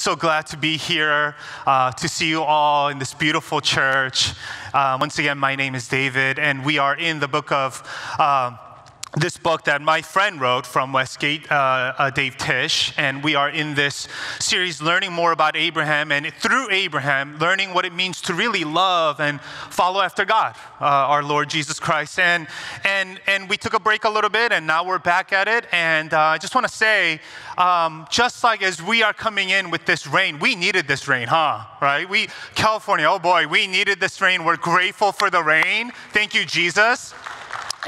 So glad to be here, uh, to see you all in this beautiful church. Uh, once again, my name is David, and we are in the book of. Uh, this book that my friend wrote from Westgate, uh, uh, Dave Tish, and we are in this series learning more about Abraham, and through Abraham, learning what it means to really love and follow after God, uh, our Lord Jesus Christ. And, and, and we took a break a little bit, and now we're back at it. And uh, I just want to say, um, just like as we are coming in with this rain, we needed this rain, huh? Right? We, California, oh boy, we needed this rain. We're grateful for the rain. Thank you, Jesus.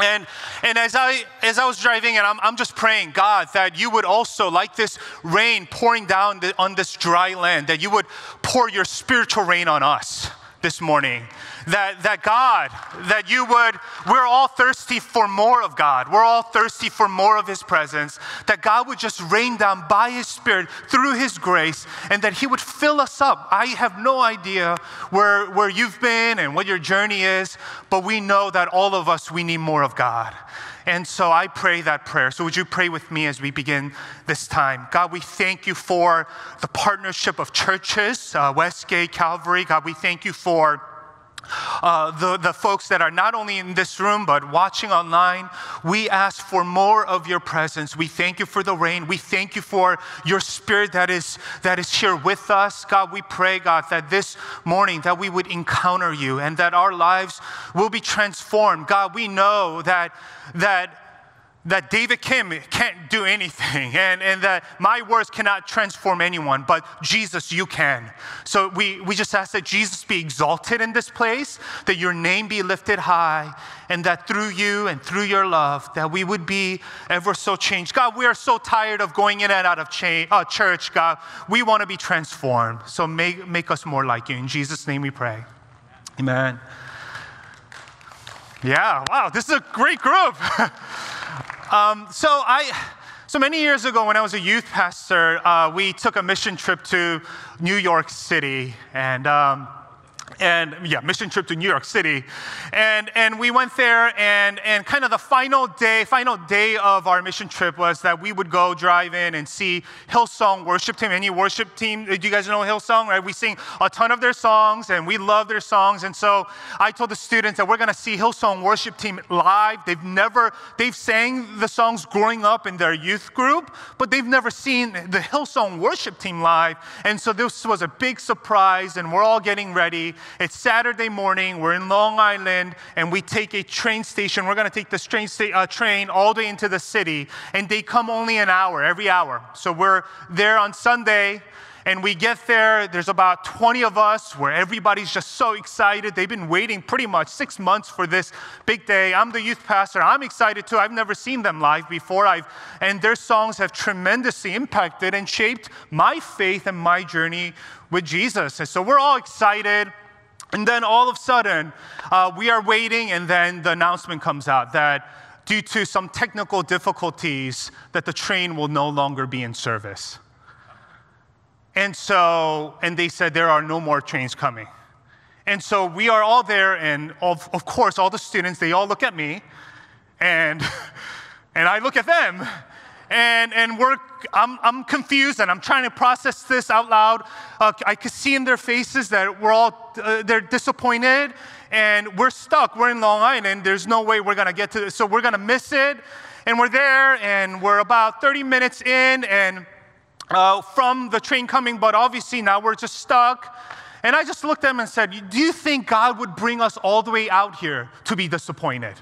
And, and as, I, as I was driving, and I'm, I'm just praying, God, that you would also, like this rain pouring down the, on this dry land, that you would pour your spiritual rain on us this morning. That, that God, that you would, we're all thirsty for more of God. We're all thirsty for more of His presence. That God would just rain down by His Spirit through His grace and that He would fill us up. I have no idea where, where you've been and what your journey is, but we know that all of us, we need more of God. And so I pray that prayer. So would you pray with me as we begin this time? God, we thank you for the partnership of churches, uh, Westgate, Calvary. God, we thank you for uh, the, the folks that are not only in this room but watching online, we ask for more of your presence. We thank you for the rain. We thank you for your spirit that is, that is here with us. God, we pray, God, that this morning that we would encounter you and that our lives will be transformed. God, we know that, that that David Kim can't do anything and, and that my words cannot transform anyone, but Jesus, you can. So we, we just ask that Jesus be exalted in this place, that your name be lifted high, and that through you and through your love, that we would be ever so changed. God, we are so tired of going in and out of cha- uh, church, God. We want to be transformed. So make, make us more like you. In Jesus' name we pray. Amen. Yeah, wow, this is a great group. Um, so I, so many years ago, when I was a youth pastor, uh, we took a mission trip to New York City, and um, and yeah, mission trip to New York City. And, and we went there, and, and kind of the final day, final day of our mission trip was that we would go drive in and see Hillsong worship team. Any worship team, uh, do you guys know Hillsong, right? We sing a ton of their songs, and we love their songs. And so I told the students that we're going to see Hillsong worship team live. They've never, they've sang the songs growing up in their youth group, but they've never seen the Hillsong worship team live. And so this was a big surprise, and we're all getting ready. It's Saturday morning. We're in Long Island, and we take a train station. We're going to take this train, sta- uh, train all the way into the city, and they come only an hour, every hour. So we're there on Sunday, and we get there. There's about 20 of us where everybody's just so excited. They've been waiting pretty much six months for this big day. I'm the youth pastor. I'm excited too. I've never seen them live before. I've, and their songs have tremendously impacted and shaped my faith and my journey with Jesus. And so we're all excited. And then all of a sudden, uh, we are waiting, and then the announcement comes out that due to some technical difficulties, that the train will no longer be in service. And so, and they said there are no more trains coming. And so we are all there, and of, of course, all the students, they all look at me, and, and I look at them, and, and we're, I'm, I'm confused and I'm trying to process this out loud. Uh, I could see in their faces that we're all, uh, they're disappointed and we're stuck. We're in Long Island. There's no way we're going to get to this. So we're going to miss it. And we're there and we're about 30 minutes in and uh, from the train coming, but obviously now we're just stuck. And I just looked at them and said, Do you think God would bring us all the way out here to be disappointed?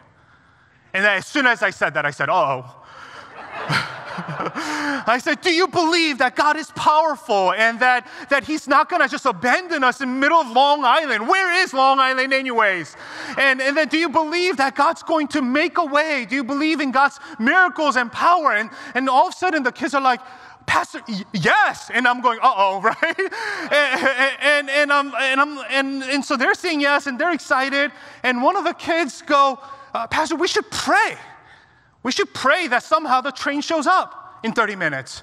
And as soon as I said that, I said, Oh. I said, Do you believe that God is powerful and that, that He's not going to just abandon us in the middle of Long Island? Where is Long Island, anyways? And, and then, do you believe that God's going to make a way? Do you believe in God's miracles and power? And, and all of a sudden, the kids are like, Pastor, yes. And I'm going, uh oh, right? and, and, and, I'm, and, I'm, and, and so they're saying yes and they're excited. And one of the kids go, uh, Pastor, we should pray. We should pray that somehow the train shows up in 30 minutes.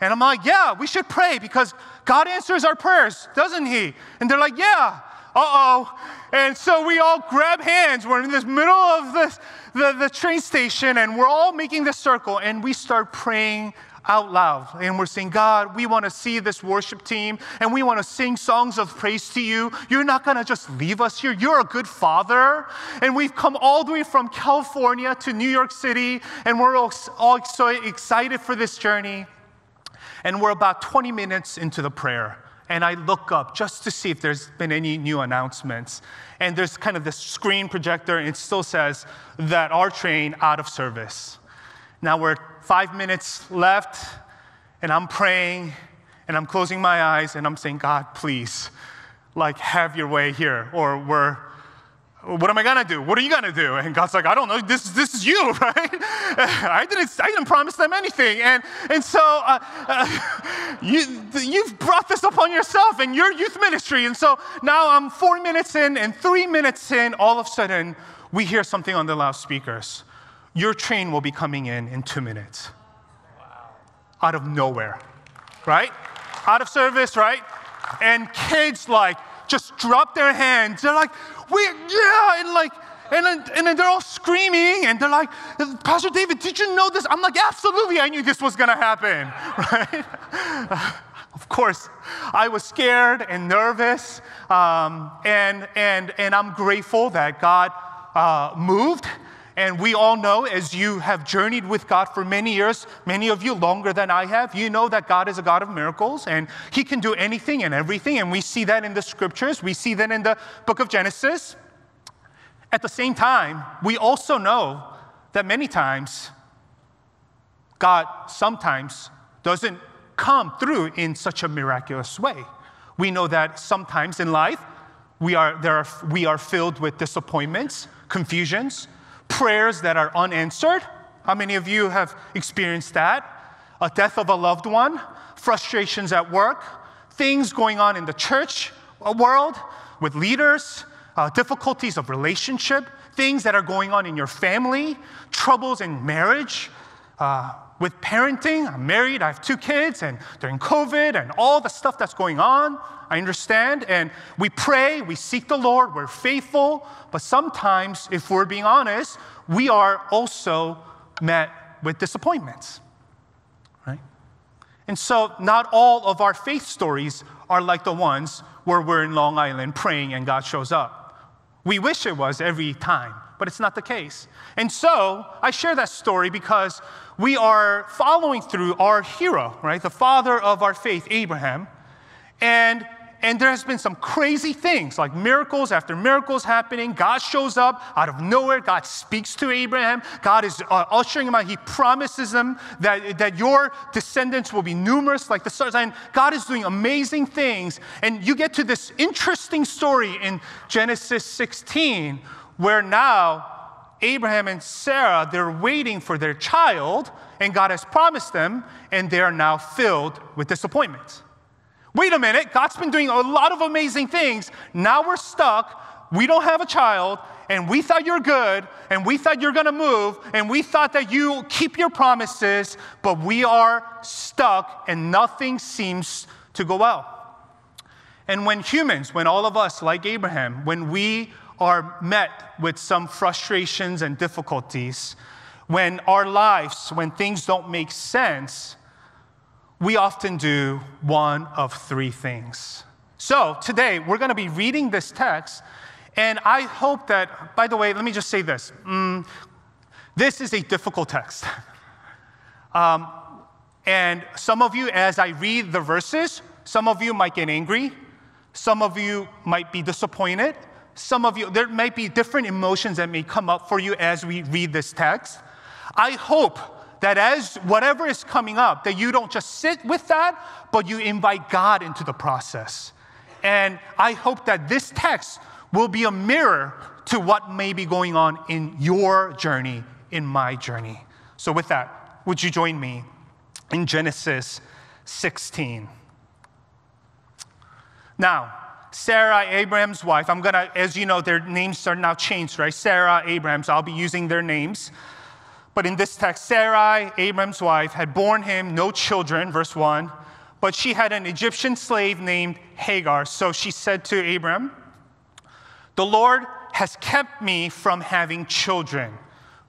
And I'm like, yeah, we should pray because God answers our prayers, doesn't He? And they're like, yeah, uh oh. And so we all grab hands. We're in this middle of this, the, the train station and we're all making this circle and we start praying out loud and we're saying, God, we want to see this worship team and we want to sing songs of praise to you. You're not going to just leave us here. You're a good father. And we've come all the way from California to New York City and we're all, all so excited for this journey. And we're about 20 minutes into the prayer. And I look up just to see if there's been any new announcements. And there's kind of this screen projector, and it still says that our train out of service. Now we're five minutes left, and I'm praying, and I'm closing my eyes, and I'm saying, God, please, like, have your way here, or we're what am I gonna do? What are you gonna do? And God's like, I don't know. This, this is you, right? I didn't, I didn't promise them anything. And, and so uh, uh, you, you've brought this upon yourself and your youth ministry. And so now I'm four minutes in, and three minutes in, all of a sudden, we hear something on the loudspeakers. Your train will be coming in in two minutes. Wow. Out of nowhere, right? Out of service, right? And kids like just drop their hands. They're like, we, yeah, and like, and then, and then they're all screaming and they're like, Pastor David, did you know this? I'm like, absolutely, I knew this was gonna happen, right? of course, I was scared and nervous, um, and, and, and I'm grateful that God uh, moved. And we all know, as you have journeyed with God for many years, many of you longer than I have, you know that God is a God of miracles and He can do anything and everything. And we see that in the scriptures, we see that in the book of Genesis. At the same time, we also know that many times God sometimes doesn't come through in such a miraculous way. We know that sometimes in life, we are, there are, we are filled with disappointments, confusions, prayers that are unanswered. How many of you have experienced that? A death of a loved one, frustrations at work, things going on in the church world with leaders, uh, difficulties of relationship, things that are going on in your family, troubles in marriage, uh, with parenting. I'm married, I have two kids, and during COVID and all the stuff that's going on, I understand. And we pray, we seek the Lord, we're faithful, but sometimes, if we're being honest, we are also met with disappointments, right? And so, not all of our faith stories are like the ones where we're in Long Island praying and God shows up. We wish it was every time, but it's not the case. And so I share that story because we are following through our hero, right? The father of our faith, Abraham. And and there has been some crazy things like miracles after miracles happening. God shows up out of nowhere. God speaks to Abraham. God is uh, ushering him out. He promises him that, that your descendants will be numerous like the stars. And God is doing amazing things. And you get to this interesting story in Genesis 16 where now Abraham and Sarah, they're waiting for their child, and God has promised them, and they are now filled with disappointment. Wait a minute, God's been doing a lot of amazing things. Now we're stuck. We don't have a child, and we thought you're good, and we thought you're gonna move, and we thought that you keep your promises, but we are stuck, and nothing seems to go well. And when humans, when all of us, like Abraham, when we are met with some frustrations and difficulties, when our lives, when things don't make sense, we often do one of three things. So today, we're going to be reading this text, and I hope that, by the way, let me just say this. Mm, this is a difficult text. um, and some of you, as I read the verses, some of you might get angry, some of you might be disappointed, some of you, there might be different emotions that may come up for you as we read this text. I hope that as whatever is coming up, that you don't just sit with that, but you invite God into the process. And I hope that this text will be a mirror to what may be going on in your journey, in my journey. So, with that, would you join me in Genesis 16? Now, Sarah, Abraham's wife, I'm gonna, as you know, their names are now changed, right? Sarah, Abraham, so I'll be using their names. But in this text, Sarai, Abram's wife, had borne him no children, verse 1, but she had an Egyptian slave named Hagar. So she said to Abram, The Lord has kept me from having children.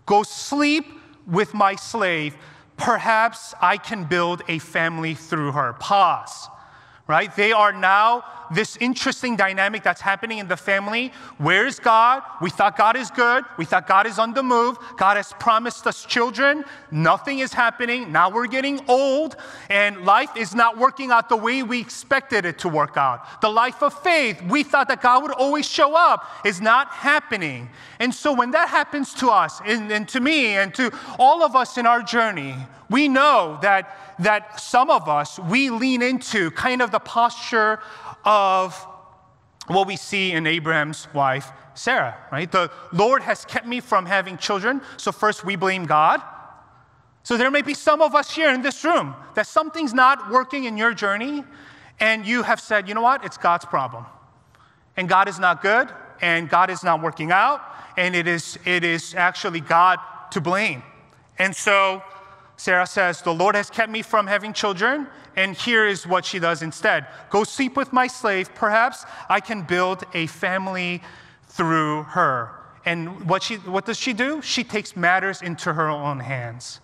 Go sleep with my slave. perhaps I can build a family through her. Pause right? They are now this interesting dynamic that's happening in the family. Where's God? We thought God is good. We thought God is on the move. God has promised us children. Nothing is happening. Now we're getting old, and life is not working out the way we expected it to work out. The life of faith, we thought that God would always show up, is not happening. And so when that happens to us, and, and to me, and to all of us in our journey, we know that, that some of us, we lean into kind of the posture of what we see in Abraham's wife, Sarah, right? The Lord has kept me from having children, so first we blame God. So there may be some of us here in this room that something's not working in your journey, and you have said, you know what, it's God's problem. And God is not good, and God is not working out, and it is, it is actually God to blame. And so Sarah says, The Lord has kept me from having children, and here is what she does instead Go sleep with my slave. Perhaps I can build a family through her. And what, she, what does she do? She takes matters into her own hands.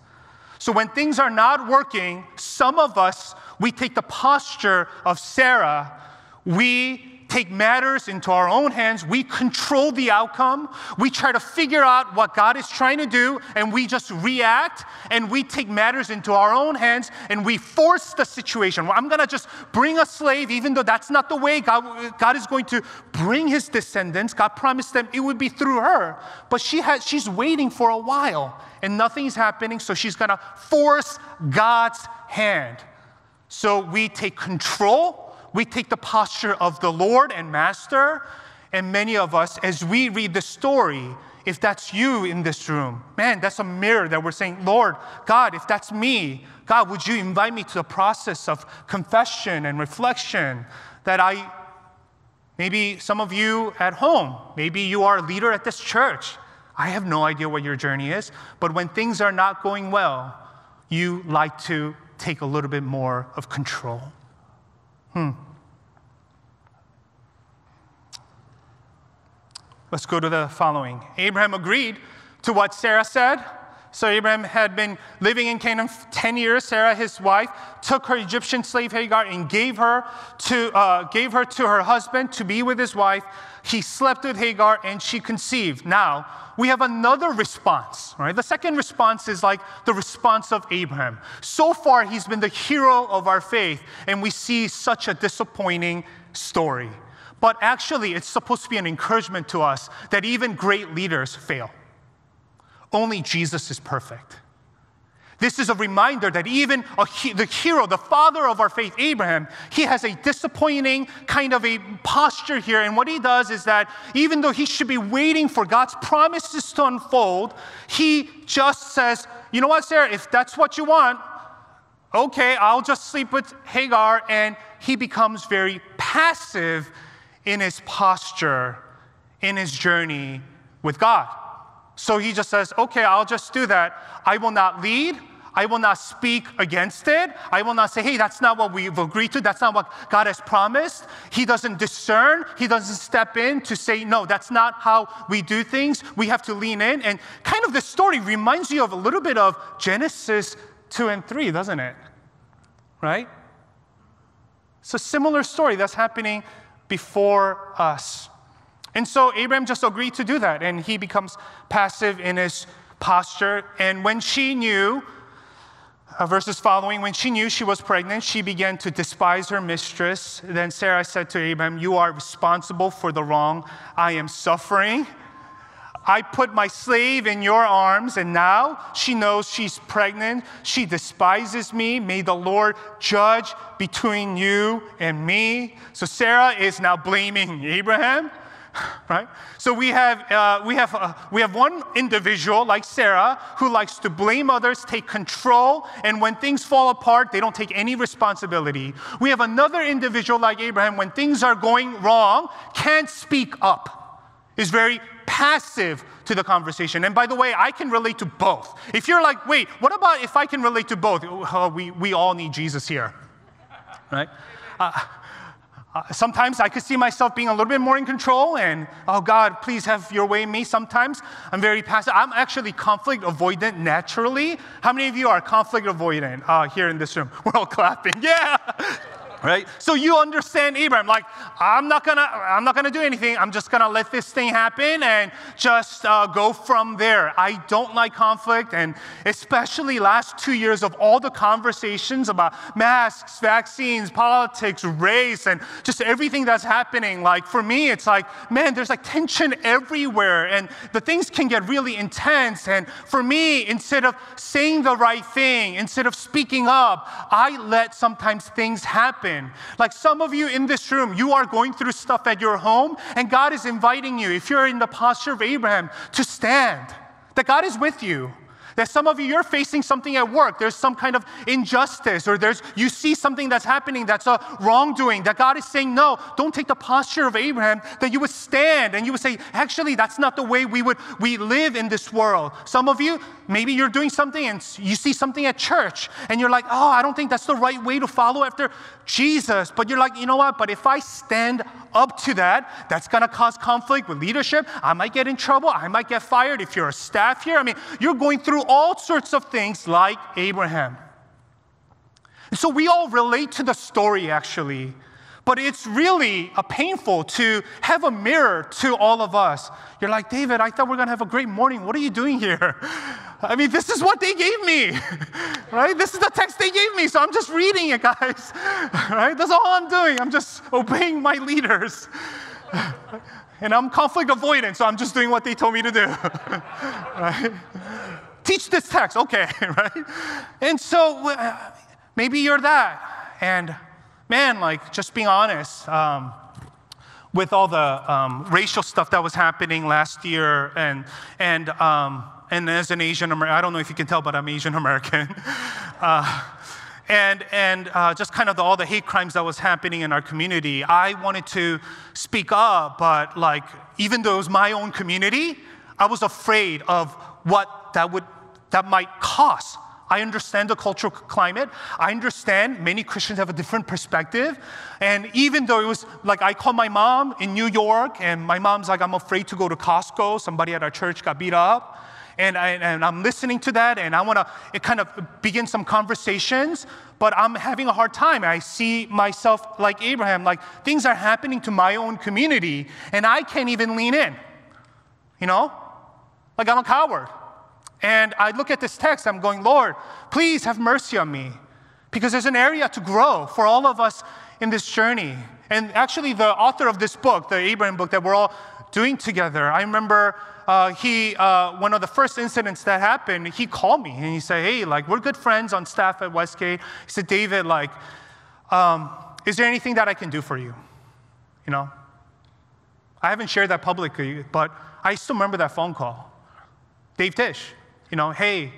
So when things are not working, some of us, we take the posture of Sarah. We take matters into our own hands. We control the outcome. We try to figure out what God is trying to do, and we just react and we take matters into our own hands and we force the situation. Well, I'm going to just bring a slave, even though that's not the way God, God is going to bring his descendants. God promised them it would be through her. But she has, she's waiting for a while and nothing's happening, so she's going to force God's hand. So we take control we take the posture of the Lord and Master. And many of us, as we read the story, if that's you in this room, man, that's a mirror that we're saying, Lord, God, if that's me, God, would you invite me to the process of confession and reflection that I, maybe some of you at home, maybe you are a leader at this church. I have no idea what your journey is, but when things are not going well, you like to take a little bit more of control. Hmm. Let's go to the following. Abraham agreed to what Sarah said. So Abraham had been living in Canaan 10 years. Sarah, his wife, took her Egyptian slave Hagar and gave her to, uh, gave her, to her husband to be with his wife. He slept with Hagar and she conceived. Now, we have another response, right? The second response is like the response of Abraham. So far, he's been the hero of our faith, and we see such a disappointing story. But actually, it's supposed to be an encouragement to us that even great leaders fail. Only Jesus is perfect. This is a reminder that even the hero, the father of our faith, Abraham, he has a disappointing kind of a posture here. And what he does is that even though he should be waiting for God's promises to unfold, he just says, You know what, Sarah, if that's what you want, okay, I'll just sleep with Hagar. And he becomes very passive in his posture, in his journey with God. So he just says, okay, I'll just do that. I will not lead. I will not speak against it. I will not say, hey, that's not what we've agreed to. That's not what God has promised. He doesn't discern. He doesn't step in to say, no, that's not how we do things. We have to lean in. And kind of the story reminds you of a little bit of Genesis 2 and 3, doesn't it? Right? It's a similar story that's happening before us. And so Abraham just agreed to do that, and he becomes passive in his posture. And when she knew, uh, verses following, when she knew she was pregnant, she began to despise her mistress. Then Sarah said to Abraham, You are responsible for the wrong I am suffering. I put my slave in your arms, and now she knows she's pregnant. She despises me. May the Lord judge between you and me. So Sarah is now blaming Abraham right? So we have, uh, we, have, uh, we have one individual like Sarah who likes to blame others, take control, and when things fall apart, they don't take any responsibility. We have another individual like Abraham, when things are going wrong, can't speak up, is very passive to the conversation. And by the way, I can relate to both. If you're like, wait, what about if I can relate to both? Oh, we, we all need Jesus here, right? Uh, Uh, sometimes I could see myself being a little bit more in control and, oh God, please have your way in me. Sometimes I'm very passive. I'm actually conflict avoidant naturally. How many of you are conflict avoidant uh, here in this room? We're all clapping. Yeah right? So you understand Abraham. Like, I'm not gonna, I'm not gonna do anything. I'm just gonna let this thing happen and just uh, go from there. I don't like conflict, and especially last two years of all the conversations about masks, vaccines, politics, race, and just everything that's happening. Like for me, it's like, man, there's like tension everywhere, and the things can get really intense. And for me, instead of saying the right thing, instead of speaking up, I let sometimes things happen happen. Like some of you in this room, you are going through stuff at your home, and God is inviting you, if you're in the posture of Abraham, to stand. That God is with you. That some of you, you're facing something at work. There's some kind of injustice, or there's you see something that's happening that's a wrongdoing. That God is saying, no, don't take the posture of Abraham. That you would stand and you would say, actually, that's not the way we would we live in this world. Some of you, maybe you're doing something and you see something at church, and you're like, oh, I don't think that's the right way to follow after Jesus. But you're like, you know what? But if I stand up to that, that's going to cause conflict with leadership. I might get in trouble. I might get fired if you're a staff here. I mean, you're going through all sorts of things like Abraham. so we all relate to the story actually, but it's really a painful to have a mirror to all of us. You're like, David, I thought we are going to have a great morning. What are you doing here? I mean, this is what they gave me, right? This is the text they gave me, so I'm just reading it, guys, right? That's all I'm doing. I'm just obeying my leaders. And I'm conflict avoidant, so I'm just doing what they told me to do, right? Teach this text, okay, right? And so uh, maybe you're that. And man, like, just being honest, um, with all the um, racial stuff that was happening last year and, and um, and as an Asian American, I don't know if you can tell, but I'm Asian American. uh, and and uh, just kind of the, all the hate crimes that was happening in our community, I wanted to speak up, but like even though it was my own community, I was afraid of what that would that might cost. I understand the cultural climate. I understand many Christians have a different perspective. And even though it was like I called my mom in New York, and my mom's like, I'm afraid to go to Costco. Somebody at our church got beat up and, I, and I'm listening to that, and I want to kind of begin some conversations, but I'm having a hard time. I see myself like Abraham, like things are happening to my own community, and I can't even lean in. You know? Like I'm a coward. And I look at this text, I'm going, Lord, please have mercy on me. Because there's an area to grow for all of us in this journey. And actually, the author of this book, the Abraham book that we're all doing together, I remember uh, he, uh, one of the first incidents that happened, he called me and he said, Hey, like, we're good friends on staff at Westgate. He said, David, like, um, is there anything that I can do for you? You know? I haven't shared that publicly, but I still remember that phone call. Dave Tish, you know, hey,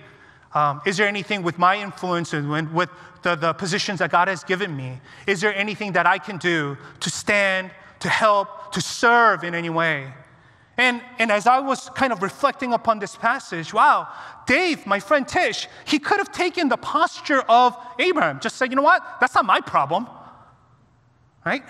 um, is there anything with my influence and with the, the positions that God has given me? Is there anything that I can do to stand, to help, to serve in any way? And, and as I was kind of reflecting upon this passage, wow, Dave, my friend Tish, he could have taken the posture of Abraham, just say, you know what, that's not my problem, right?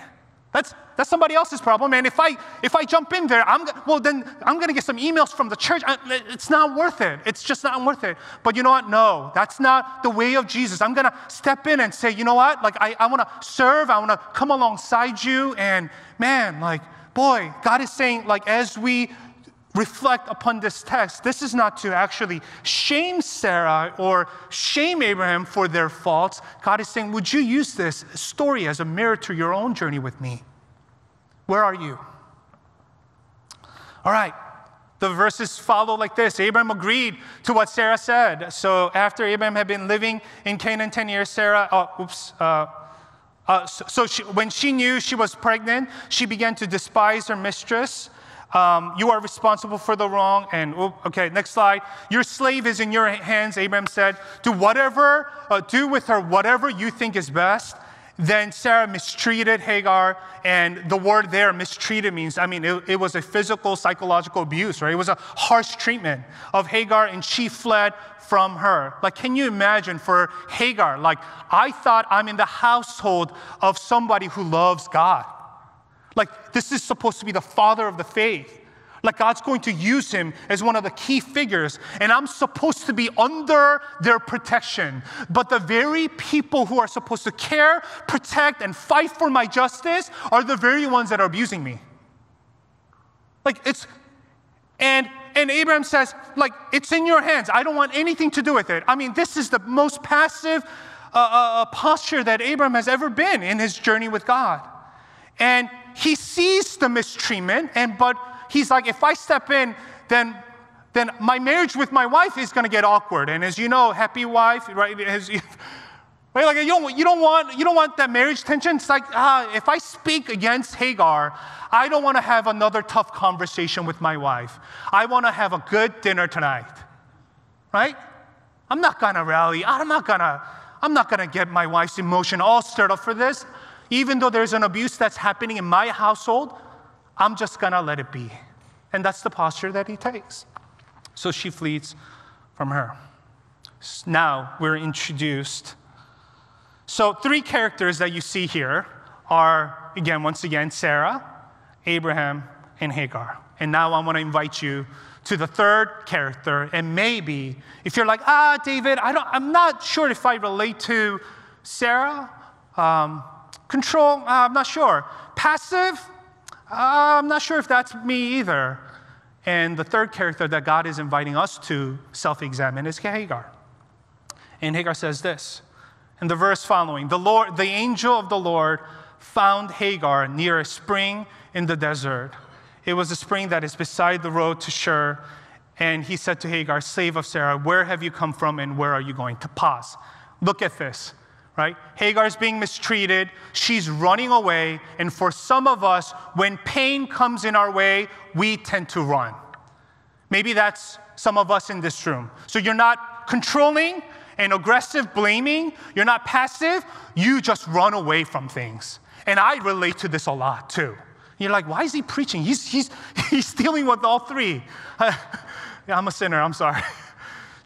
That's, that's somebody else's problem. And if I, if I jump in there, I'm, well, then I'm going to get some emails from the church. It's not worth it. It's just not worth it. But you know what? No, that's not the way of Jesus. I'm going to step in and say, you know what? Like, I, I want to serve. I want to come alongside you. And man, like, boy, God is saying, like, as we reflect upon this text, this is not to actually shame Sarah or shame Abraham for their faults. God is saying, Would you use this story as a mirror to your own journey with me? Where are you? All right, the verses follow like this Abraham agreed to what Sarah said. So after Abraham had been living in Canaan 10 years, Sarah, oh, oops, uh, uh, so, so she, when she knew she was pregnant, she began to despise her mistress. Um, you are responsible for the wrong. And oh, okay, next slide. Your slave is in your hands, Abraham said. Do whatever, uh, do with her whatever you think is best. Then Sarah mistreated Hagar, and the word there, mistreated, means, I mean, it, it, was a physical, psychological abuse, right? It was a harsh treatment of Hagar, and she fled from her. Like, can you imagine for Hagar? Like, I thought I'm in the household of somebody who loves God. Like, this is supposed to be the father of the faith. Like God's going to use him as one of the key figures, and I'm supposed to be under their protection. But the very people who are supposed to care, protect, and fight for my justice are the very ones that are abusing me. Like it's, and and Abraham says, like, it's in your hands. I don't want anything to do with it. I mean, this is the most passive uh, uh, uh posture that Abraham has ever been in his journey with God. And he sees the mistreatment, and but he's like, if I step in, then then my marriage with my wife is going to get awkward. And as you know, happy wife, right? As, right? Like you don't, you don't want you don't want that marriage tension. It's like ah, if I speak against Hagar, I don't want to have another tough conversation with my wife. I want to have a good dinner tonight, right? I'm not gonna rally. I'm not gonna. I'm not gonna get my wife's emotion all stirred up for this. Even though there's an abuse that's happening in my household, I'm just gonna let it be. And that's the posture that he takes. So she flees from her. Now we're introduced. So, three characters that you see here are, again, once again, Sarah, Abraham, and Hagar. And now I want to invite you to the third character. And maybe if you're like, ah, David, I don't, I'm not sure if I relate to Sarah. Um, control, uh, I'm not sure. Passive, Uh, I'm not sure if that's me either. And the third character that God is inviting us to self examine is Hagar. And Hagar says this in the verse following The Lord, the angel of the Lord found Hagar near a spring in the desert. It was a spring that is beside the road to Shur. And he said to Hagar, slave of Sarah, where have you come from and where are you going? To pause. Look at this right? Hagar is being mistreated. She's running away. And for some of us, when pain comes in our way, we tend to run. Maybe that's some of us in this room. So you're not controlling and aggressive blaming, you're not passive, you just run away from things. And I relate to this a lot too. You're like, why is he preaching? He's, he's, he's dealing with all three. I'm a sinner, I'm sorry.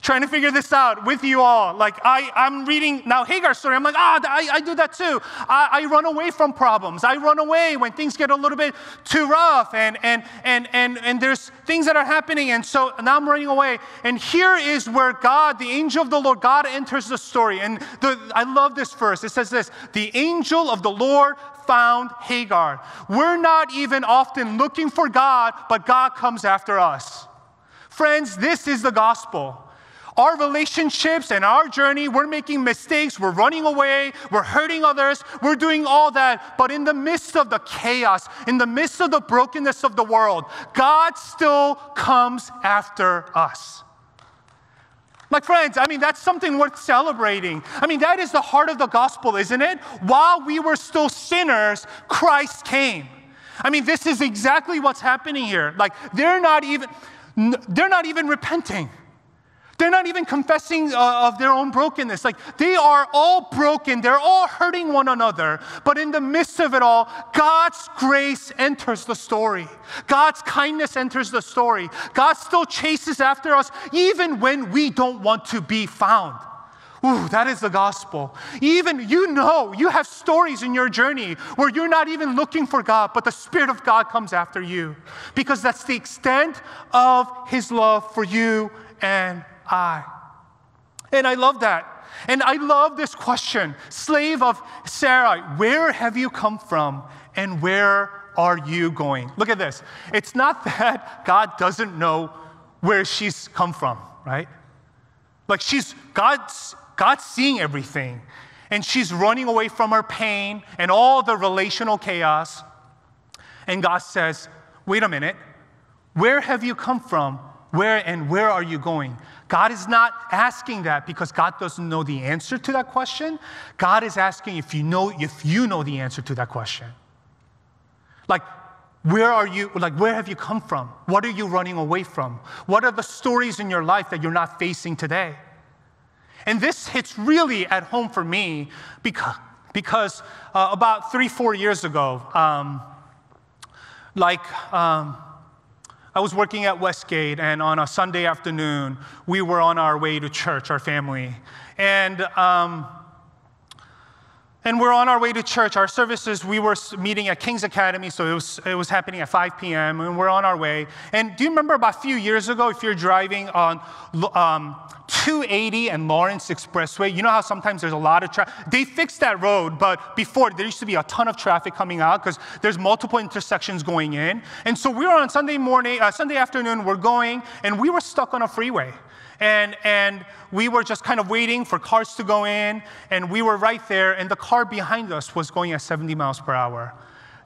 trying to figure this out with you all. Like, I, I'm reading now Hagar's story. I'm like, ah, I, I do that too. I, I run away from problems. I run away when things get a little bit too rough and, and, and, and, and there's things that are happening. And so now I'm running away. And here is where God, the angel of the Lord, God enters the story. And the, I love this verse. It says this The angel of the Lord found Hagar. We're not even often looking for God, but God comes after us. Friends, this is the gospel our relationships and our journey, we're making mistakes, we're running away, we're hurting others, we're doing all that. But in the midst of the chaos, in the midst of the brokenness of the world, God still comes after us. Like, friends, I mean, that's something worth celebrating. I mean, that is the heart of the gospel, isn't it? While we were still sinners, Christ came. I mean, this is exactly what's happening here. Like, they're not even, they're not even repenting. They're not even confessing uh, of their own brokenness. Like they are all broken, they're all hurting one another. But in the midst of it all, God's grace enters the story. God's kindness enters the story. God still chases after us even when we don't want to be found. Ooh, that is the gospel. Even you know, you have stories in your journey where you're not even looking for God, but the Spirit of God comes after you because that's the extent of His love for you and I. And I love that. And I love this question Slave of Sarah, where have you come from and where are you going? Look at this. It's not that God doesn't know where she's come from, right? Like she's, God's, God's seeing everything. And she's running away from her pain and all the relational chaos. And God says, wait a minute, where have you come from? Where and where are you going? God is not asking that because God doesn't know the answer to that question. God is asking if you know if you know the answer to that question. Like where are you like where have you come from? What are you running away from? What are the stories in your life that you're not facing today? And this hits really at home for me because because uh, about three, four years ago, um, like, um, I was working at Westgate, and on a Sunday afternoon, we were on our way to church, our family. And, um, and we're on our way to church. Our services, we were meeting at King's Academy, so it was, it was happening at 5 p.m., and we're on our way. And do you remember about a few years ago, if you're driving on um, 280 and Lawrence Expressway, you know how sometimes there's a lot of traffic? They fixed that road, but before there used to be a ton of traffic coming out because there's multiple intersections going in. And so we were on Sunday morning, uh, Sunday afternoon, we're going, and we were stuck on a freeway. And, and we were just kind of waiting for cars to go in, and we were right there, and the car behind us was going at 70 miles per hour.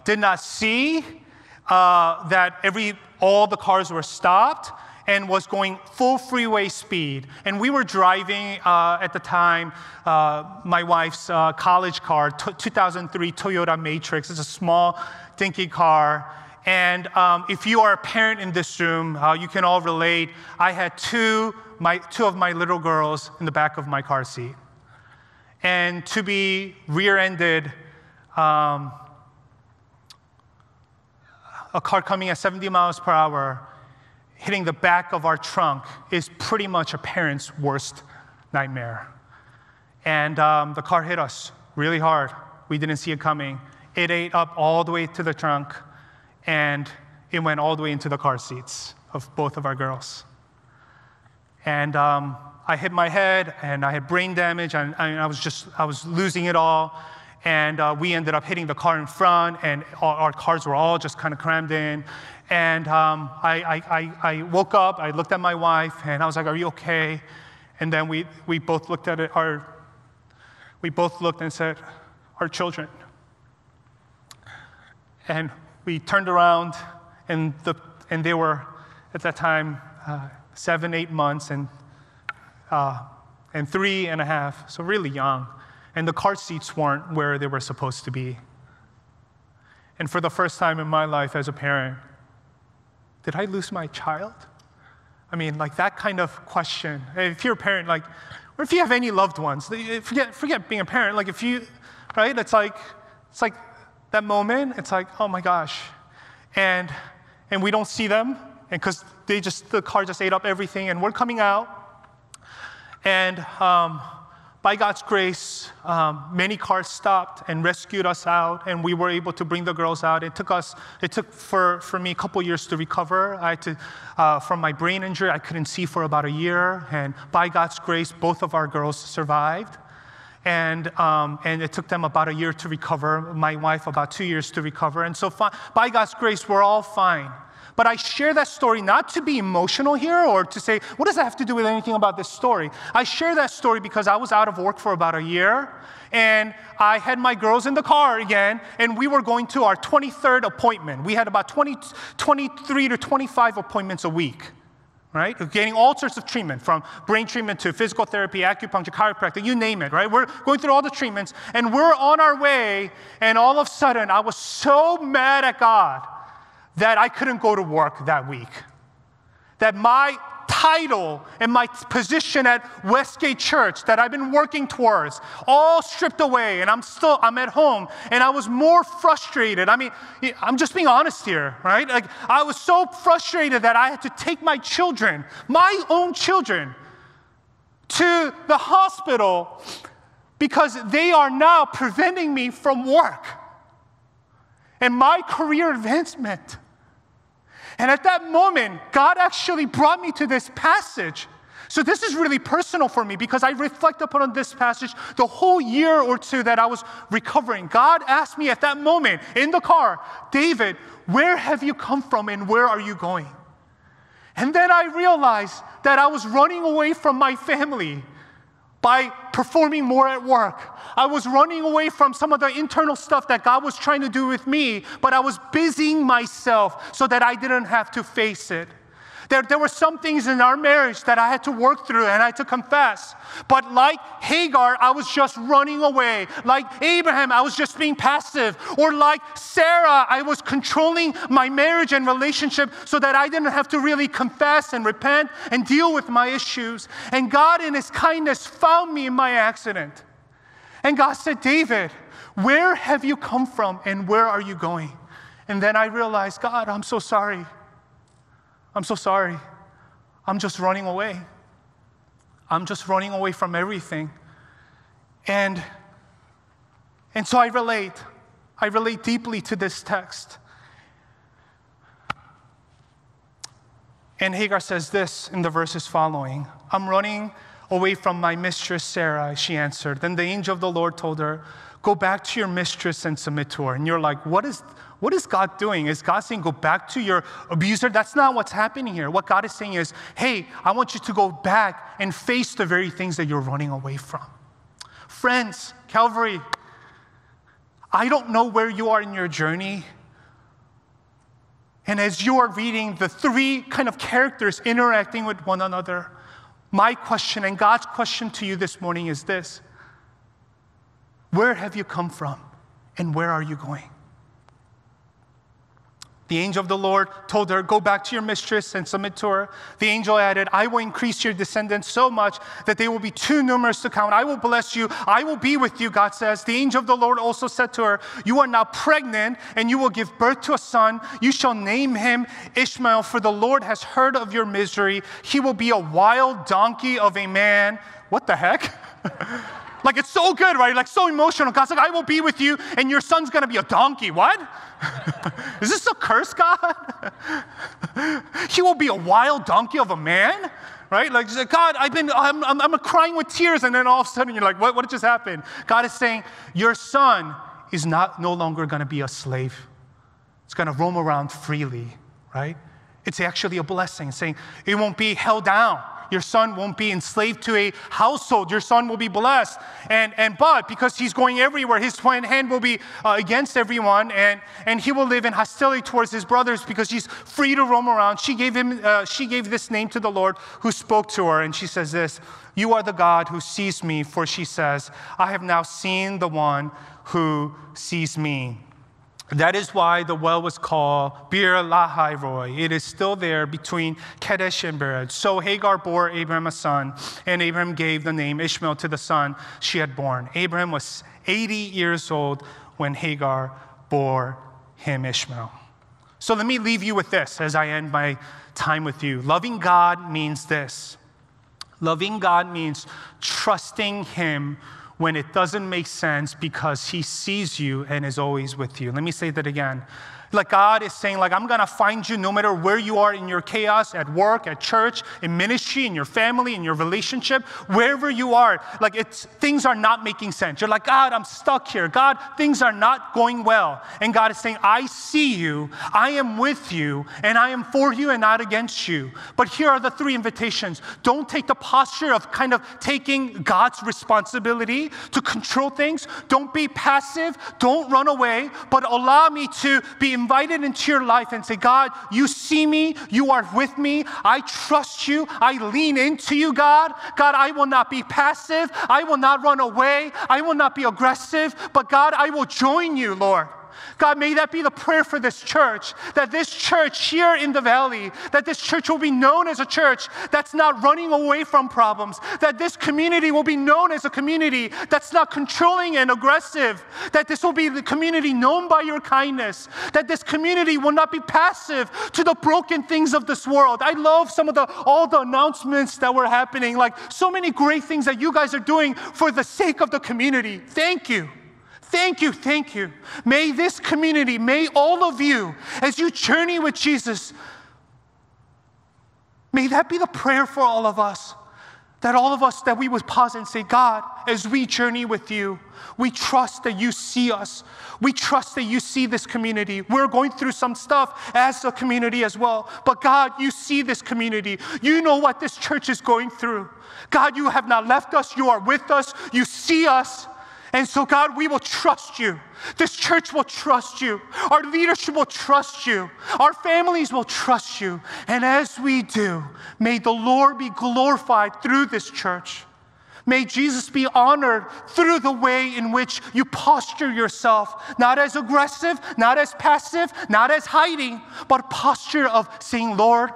Did not see uh, that every, all the cars were stopped and was going full freeway speed. And we were driving uh, at the time uh, my wife's uh, college car, t- 2003 Toyota Matrix. It's a small, dinky car. And um, if you are a parent in this room, uh, you can all relate. I had two, my, two of my little girls in the back of my car seat. And to be rear ended, um, a car coming at 70 miles per hour hitting the back of our trunk is pretty much a parent's worst nightmare. And um, the car hit us really hard. We didn't see it coming. It ate up all the way to the trunk, and it went all the way into the car seats of both of our girls. And um, I hit my head, and I had brain damage, and, I was just, I was losing it all. And uh, we ended up hitting the car in front, and our, our cars were all just kind of crammed in. And um, I, I, I, woke up, I looked at my wife, and I was like, Are you okay? And then we, we both looked at it, our, we both looked and said, Our children. And we turned around, and, the, and they were, at that time, uh, seven, eight months, and, uh, and three and a half, so really young. And the car seats weren't where they were supposed to be. And for the first time in my life as a parent, did I lose my child? I mean, like that kind of question. If you're a parent, like, or if you have any loved ones, forget, forget being a parent. Like, if you, right? It's like, it's like that moment. It's like, oh my gosh, and and we don't see them, and because they just the car just ate up everything, and we're coming out, and um, by God's grace, um, many cars stopped and rescued us out, and we were able to bring the girls out. It took us, it took for, for me a couple years to recover. I had to, uh, from my brain injury, I couldn't see for about a year, and by God's grace, both of our girls survived. And, um, and it took them about a year to recover, my wife about two years to recover. And so, by God's grace, we're all fine. But I share that story not to be emotional here or to say, what does that have to do with anything about this story? I share that story because I was out of work for about a year and I had my girls in the car again, and we were going to our 23rd appointment. We had about 20, 23 to 25 appointments a week, right? Getting all sorts of treatment from brain treatment to physical therapy, acupuncture, chiropractic, you name it, right? We're going through all the treatments, and we're on our way, and all of a sudden, I was so mad at God that I couldn't go to work that week. That my title and my position at Westgate Church that I've been working towards all stripped away and I'm still I'm at home and I was more frustrated. I mean, I'm just being honest here, right? Like I was so frustrated that I had to take my children, my own children to the hospital because they are now preventing me from work and my career advancement. And at that moment, God actually brought me to this passage. So this is really personal for me because I reflect upon this passage the whole year or two that I was recovering. God asked me at that moment in the car, David, where have you come from and where are you going? And then I realized that I was running away from my family by performing more at work. I was running away from some of the internal stuff that God was trying to do with me, but I was busying myself so that I didn't have to face it. There, there were some things in our marriage that I had to work through and I had to confess. But like Hagar, I was just running away. Like Abraham, I was just being passive. Or like Sarah, I was controlling my marriage and relationship so that I didn't have to really confess and repent and deal with my issues. And God, in His kindness, found me in my accident. And God said, David, where have you come from and where are you going? And then I realized, God, I'm so sorry. I'm so sorry. I'm just running away. I'm just running away from everything. And, and so I relate. I relate deeply to this text. And Hagar says this in the verses following I'm running away from my mistress Sarah, she answered. Then the angel of the Lord told her, Go back to your mistress and submit to her. And you're like, What is, what is God doing? Is God saying, Go back to your abuser? That's not what's happening here. What God is saying is, Hey, I want you to go back and face the very things that you're running away from. Friends, Calvary, I don't know where you are in your journey. And as you are reading the three kind of characters interacting with one another, my question and God's question to you this morning is this Where have you come from and where are you going? The angel of the Lord told her, Go back to your mistress and submit to her. The angel added, I will increase your descendants so much that they will be too numerous to count. I will bless you. I will be with you, God says. The angel of the Lord also said to her, You are now pregnant, and you will give birth to a son. You shall name him Ishmael, for the Lord has heard of your misery. He will be a wild donkey of a man. What the heck? Like it's so good, right? Like so emotional. God's like, I will be with you, and your son's gonna be a donkey. What? Is this a curse, God? he will be a wild donkey of a man, right? Like, God, I've been, I'm, I'm, I'm crying with tears, and then all of a sudden you're like, what, what just happened? God is saying, your son is not no longer gonna be a slave. It's gonna roam around freely, right? It's actually a blessing, saying it won't be held down your son won't be enslaved to a household. Your son will be blessed. And, and but because he's going everywhere, his hand will be uh, against everyone, and, and he will live in hostility towards his brothers because he's free to roam around. She gave him, uh, she gave this name to the Lord who spoke to her, and she says this. You are the God who sees me, for she says, I have now seen the one who sees me. That is why the well was called Beer Lahai Roi. It is still there between Kadesh and Bered. So Hagar bore Abraham a son, and Abraham gave the name Ishmael to the son she had borne. Abraham was 80 years old when Hagar bore him Ishmael. So let me leave you with this as I end my time with you. Loving God means this loving God means trusting Him when it doesn't make sense because he sees you and is always with you. Let me say that again. Like God is saying, like, I'm gonna find you no matter where you are in your chaos, at work, at church, in ministry, in your family, in your relationship, wherever you are. Like it's things are not making sense. You're like, God, I'm stuck here. God, things are not going well. And God is saying, I see you, I am with you, and I am for you and not against you. But here are the three invitations. Don't take the posture of kind of taking God's responsibility to control things. Don't be passive. Don't run away, but allow me to be invited into your life and say, God, you see me, you are with me, I trust you, I lean into you, God. God, I will not be passive, I will not run away, I will not be aggressive, but God, I will join you, Lord. God, may that be the prayer for this church, that this church here in the valley, that this church will be known as a church that's not running away from problems, that this community will be known as a community that's not controlling and aggressive, that this will be the community known by your kindness, that this community will not be passive to the broken things of this world. I love some of the all the announcements that were happening, like so many great things that you guys are doing for the sake of the community. Thank you. Thank you, thank you. May this community, may all of you, as you journey with Jesus, may that be the prayer for all of us. That all of us, that we would pause and say, God, as we journey with you, we trust that you see us. We trust that you see this community. We're going through some stuff as a community as well. But God, you see this community. You know what this church is going through. God, you have not left us. You are with us. You see us. And so, God, we will trust you. This church will trust you. Our leadership will trust you. Our families will trust you. And as we do, may the Lord be glorified through this church. May Jesus be honored through the way in which you posture yourself, not as aggressive, not as passive, not as hiding, but posture of saying, Lord,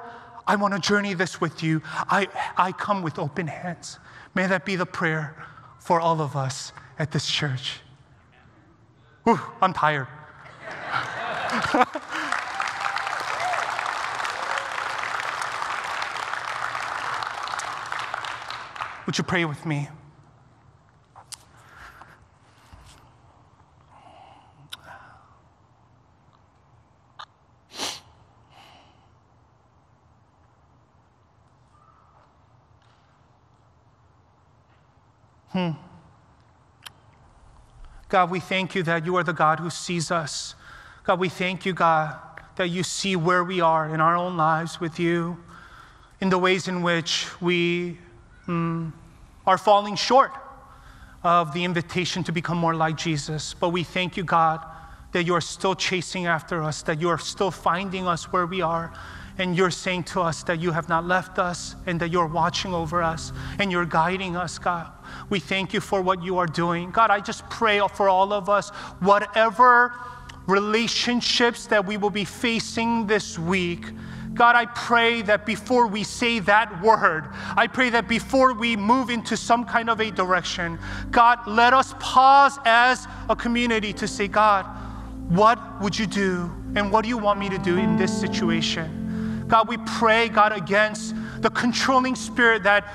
I want to journey this with you. I, I come with open hands. May that be the prayer for all of us at this church. Whew, I'm tired. Would you pray with me? Hmm. God, we thank you that you are the God who sees us. God, we thank you, God, that you see where we are in our own lives with you, in the ways in which we mm, are falling short of the invitation to become more like Jesus. But we thank you, God, that you are still chasing after us, that you are still finding us where we are. And you're saying to us that you have not left us and that you're watching over us and you're guiding us, God. We thank you for what you are doing. God, I just pray for all of us, whatever relationships that we will be facing this week. God, I pray that before we say that word, I pray that before we move into some kind of a direction, God, let us pause as a community to say, God, what would you do? And what do you want me to do in this situation? God, we pray, God, against the controlling spirit that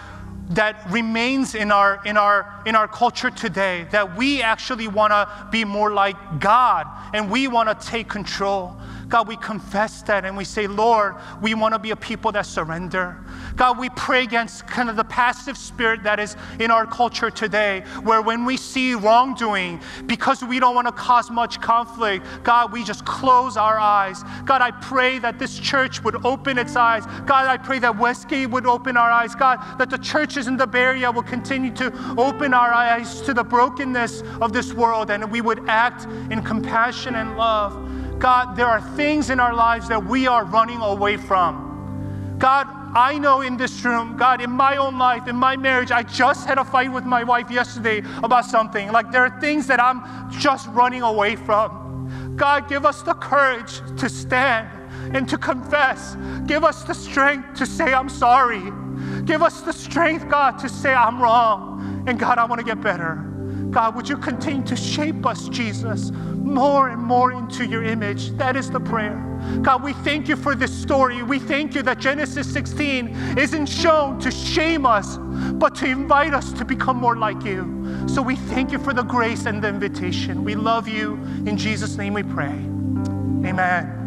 that remains in our, in our, in our culture today, that we actually want to be more like God and we want to take control. God, we confess that and we say, Lord, we want to be a people that surrender. God, we pray against kind of the passive spirit that is in our culture today, where when we see wrongdoing, because we don't want to cause much conflict, God, we just close our eyes. God, I pray that this church would open its eyes. God, I pray that Westgate would open our eyes. God, that the churches in the Bay Area will continue to open our eyes to the brokenness of this world and we would act in compassion and love. God, there are things in our lives that we are running away from. God, I know in this room, God, in my own life, in my marriage, I just had a fight with my wife yesterday about something. Like there are things that I'm just running away from. God, give us the courage to stand and to confess. Give us the strength to say, I'm sorry. Give us the strength, God, to say, I'm wrong. And God, I want to get better. God, would you continue to shape us, Jesus, more and more into your image? That is the prayer. God, we thank you for this story. We thank you that Genesis 16 isn't shown to shame us, but to invite us to become more like you. So we thank you for the grace and the invitation. We love you. In Jesus' name we pray. Amen.